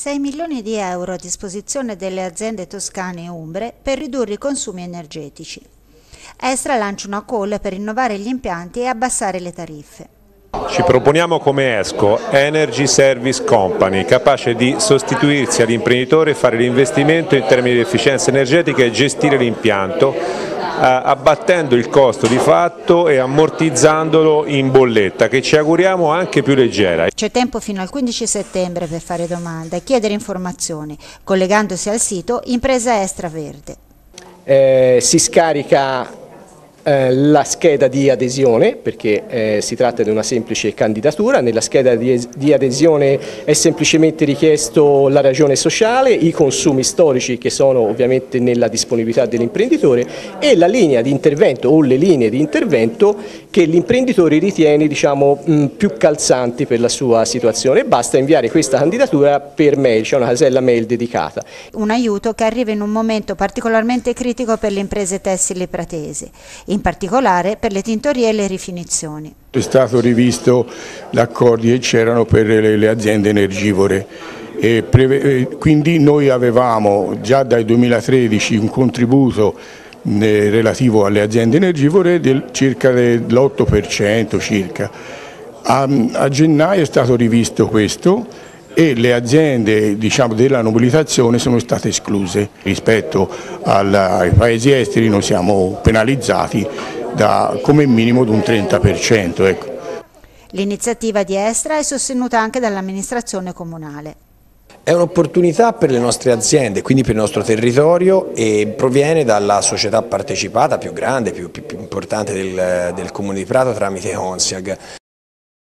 6 milioni di euro a disposizione delle aziende toscane e umbre per ridurre i consumi energetici. Estra lancia una call per innovare gli impianti e abbassare le tariffe. Ci proponiamo come ESCO, Energy Service Company, capace di sostituirsi all'imprenditore e fare l'investimento in termini di efficienza energetica e gestire l'impianto abbattendo il costo di fatto e ammortizzandolo in bolletta che ci auguriamo anche più leggera. C'è tempo fino al 15 settembre per fare domande e chiedere informazioni collegandosi al sito Impresa Estra Verde. Eh, si scarica eh, la scheda di adesione perché eh, si tratta di una semplice candidatura, nella scheda di, di, adesione è semplicemente richiesto la ragione sociale, i consumi storici che sono ovviamente nella disponibilità dell'imprenditore e la linea di intervento o le linee di intervento che l'imprenditore ritiene diciamo, mh, più calzanti per la sua situazione. Basta inviare questa candidatura per mail, c'è una casella mail dedicata. Un aiuto che arriva in un momento particolarmente critico per le imprese tessili pratesi in particolare per le tintorie e le rifinizioni. È stato rivisto l'accordo che c'erano per le, aziende energivore e quindi noi avevamo già dal 2013 un contributo relativo alle aziende energivore del circa dell'8% circa. A gennaio è stato rivisto questo e le aziende diciamo, della nobilitazione sono state escluse rispetto alla, ai paesi esteri noi siamo penalizzati da come minimo di un 30%. Ecco. L'iniziativa di Estra è sostenuta anche dall'amministrazione comunale. È un'opportunità per le nostre aziende, quindi per il nostro territorio e proviene dalla società partecipata più grande, più, più importante del, del Comune di Prato tramite Onsiag.